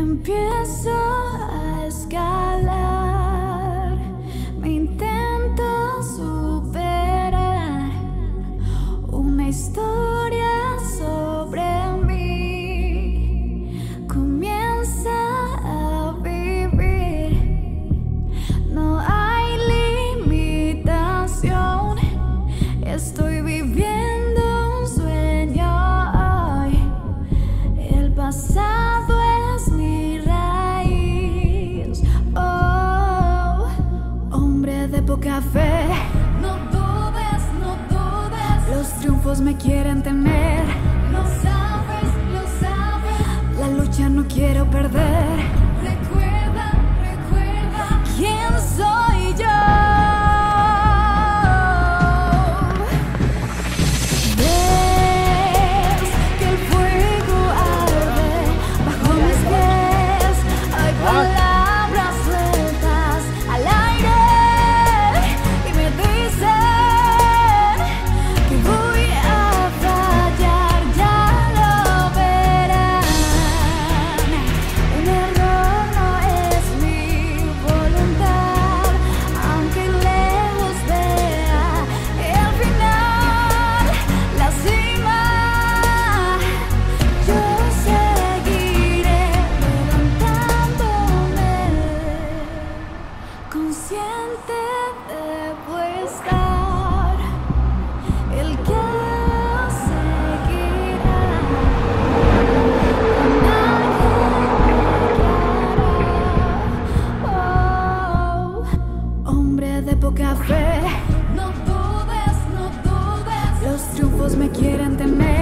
Empiezo a escalar, me intento superar una historia fe. No dudes, no dudes. Los triunfos me quieren temer. Lo sabes, lo sabes. La lucha no quiero perder. de poca fe. No dudes, no dudes. Los triunfos me quieren temer.